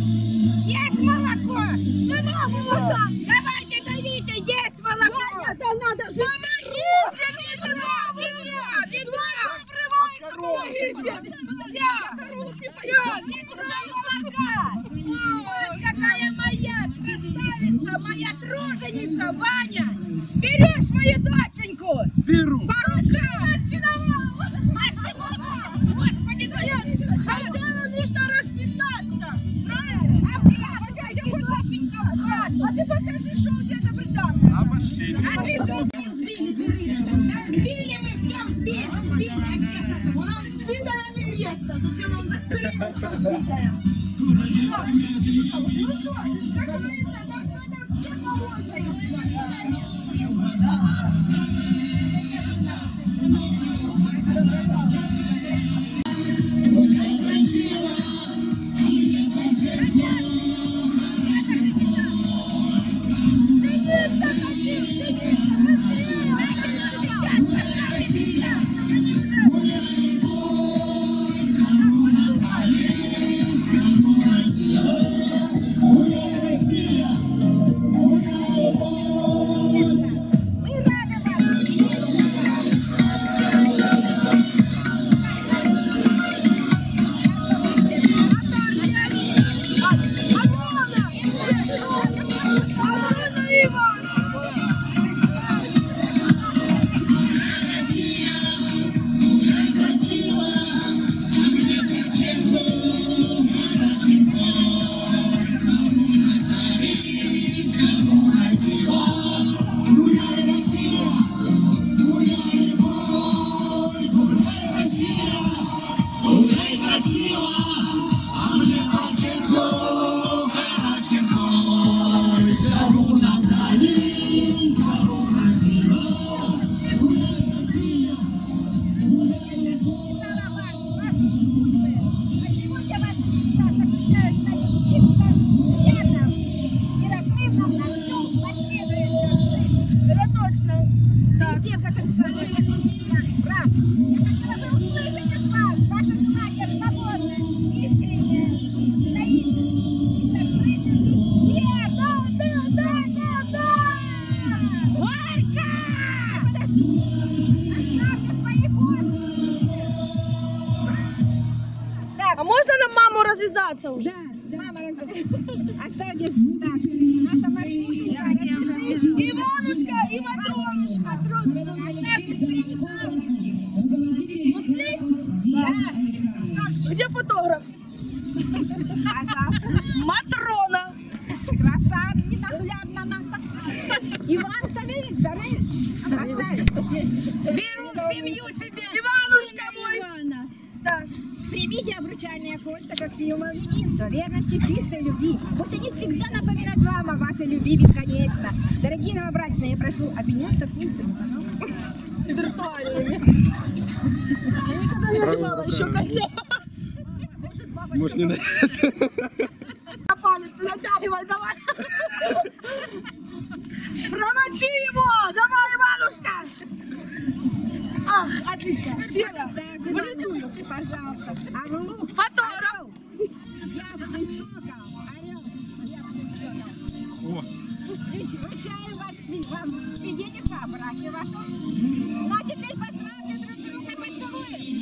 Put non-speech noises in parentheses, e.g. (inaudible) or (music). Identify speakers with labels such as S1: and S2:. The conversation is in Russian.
S1: Есть молоко!
S2: Нема молока!
S1: Давайте давите, есть молоко!
S2: Это надо же! Помогите! Ведро!
S1: Ведро!
S2: Помогите!
S1: Все! Все! Ведро молока! Вот какая моя красавица, моя труженица, Ваня! Берешь мою доченьку!
S3: Беру.
S1: Сашенька в хату.
S2: А ты покажи, что у тебя за!
S3: Обошли.
S1: А ты сбили, сбили, бери, Сбили мы все, сбили, сбили.
S2: У нас сбитая невеста! Зачем нам так передачка сбитая? Ну что, как говорится, на все все положено!
S1: Как совершить брак, я хотела бы услышать от вас ваше желание свободно, искренне, стоит и с открытым везде. Да, да, да, да, да! Горько! Подожди! Оставьте свои! Так,
S2: А можно нам маму развязаться уже?
S1: да, так, наша.
S2: Иванушка и Матронушка!
S1: Свои подписи.
S2: Вот здесь?
S1: Да,
S2: Где фотограф?
S1: пожалуйста.
S2: Матрона!
S1: Краса ненаглядно наша. Иван Царевич, Царевич, красавец.
S2: Беру в семью себе! Иванушка мой! Да.
S1: Примите обручальные кольца как символ единства, верности, чистой любви. Пусть они всегда напоминают вам о вашей любви бесконечно. Дорогие новобрачные, я прошу обменяться функциями.
S2: Виртуальными. Я никогда не одевала еще кольцо. (laughs)
S1: Может,
S3: не на
S2: На отлично. Села. Вылетую.
S1: Пожалуйста. Орлу.
S2: Фотограф.
S1: Ясный сокол. Орел. Ясный сокол.
S3: О,
S1: Вручаю вас вам свидетельство о браке вашем. Ну а теперь поздравьте друг друга поцелуем.